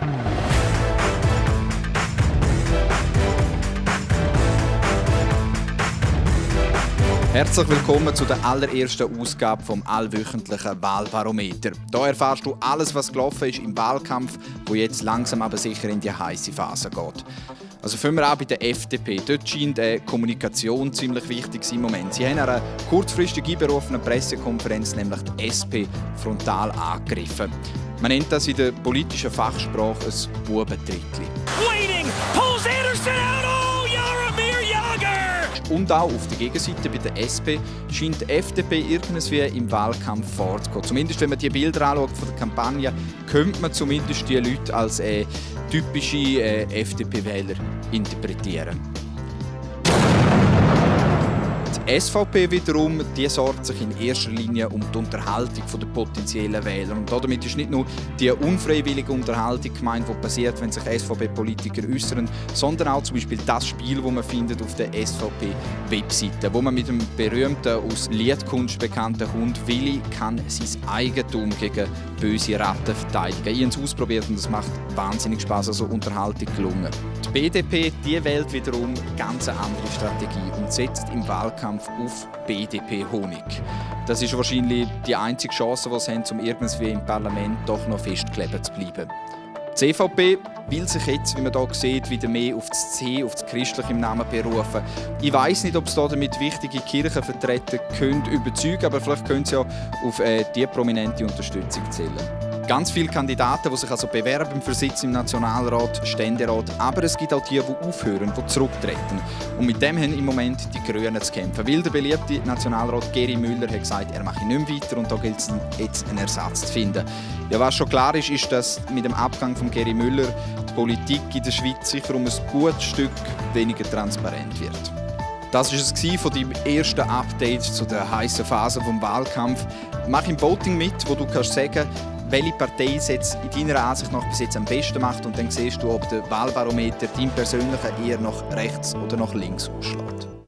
Hmm. Herzlich willkommen zu der allerersten Ausgabe vom allwöchentlichen Wahlbarometer. Hier erfährst du alles, was gelaufen ist im Wahlkampf, wo jetzt langsam aber sicher in die heiße Phase geht. Also fangen wir an bei der FDP. Dort scheint die Kommunikation ziemlich wichtig im Moment. Sie haben eine kurzfristig einberufene Pressekonferenz, nämlich die SP, frontal angegriffen. Man nennt das in der politischen Fachsprache ein Bubentrittli. Und auch auf der Gegenseite bei der SP scheint die FDP irgendwie im Wahlkampf fortzugehen. Zumindest wenn man die Bilder anschaut von der Kampagne, könnte man zumindest die Leute als äh, typische äh, FDP-Wähler interpretieren. SVP wiederum, die sorgt sich in erster Linie um die Unterhaltung der potenziellen Wähler. Und damit ist nicht nur die unfreiwillige Unterhaltung gemeint, die passiert, wenn sich SVP-Politiker äußern, sondern auch zum Beispiel das Spiel, das man findet auf der SVP-Webseite, wo man mit dem berühmten, aus Liedkunst bekannten Hund Willi kann sein Eigentum gegen böse Ratten verteidigen. Ich habe es ausprobiert und es macht wahnsinnig Spaß, also Unterhaltung gelungen. Die BDP, die wählt wiederum ganz eine andere Strategie und setzt im Wahlkampf Wahlkampf auf BDP-Honig. Das ist wahrscheinlich die einzige Chance, die sie haben, um irgendwie im Parlament doch noch festkleben zu bleiben. Die CVP will sich jetzt, wie man hier sieht, wieder mehr auf das C, auf das Christliche im Namen berufen. Ich weiß nicht, ob es damit wichtige Kirchenvertreter können überzeugen aber vielleicht können sie ja auf äh, die prominente Unterstützung zählen. Ganz viele Kandidaten, die sich also bewerben für Sitz im Nationalrat, Ständerat, aber es gibt auch die, die aufhören, die zurücktreten. Und mit dem haben im Moment die Grünen zu kämpfen. Weil der beliebte Nationalrat Geri Müller hat gesagt, er mache nicht mehr weiter und da gilt es jetzt einen Ersatz zu finden. Ja, was schon klar ist, ist, dass mit dem Abgang von Geri Müller die Politik in der Schweiz sicher um ein gutes Stück weniger transparent wird. Das war es von deinem ersten Update zu der heißen Phase des Wahlkampf. Mach im Voting mit, wo du kannst sagen, welche Partei es jetzt in deiner Ansicht nach bis jetzt am besten macht und dann siehst du, ob der Wahlbarometer dein persönlicher eher nach rechts oder nach links ausschlägt.